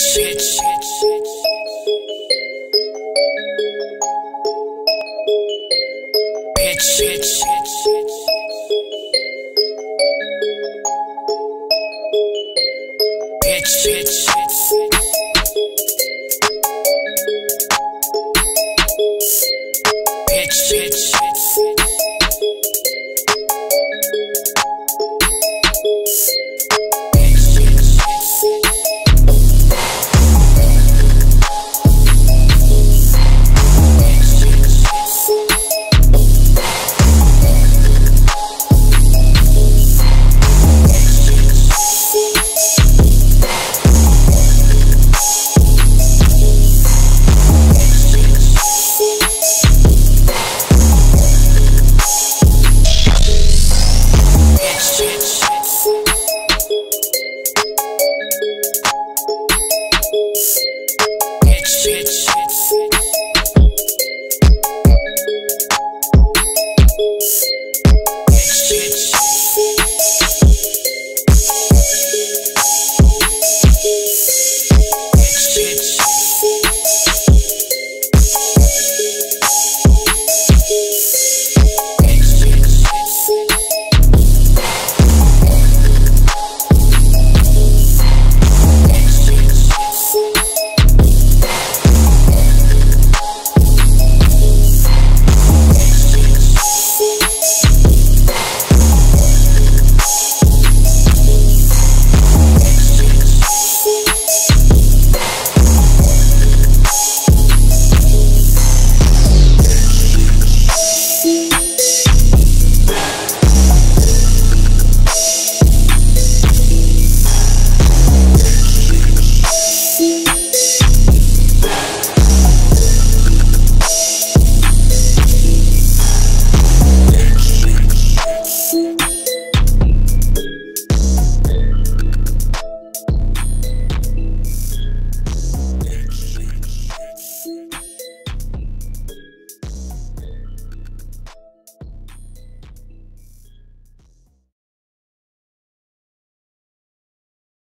shit, shit, shit. Bitch, shit, shit, shit. Bitch, shit, shit.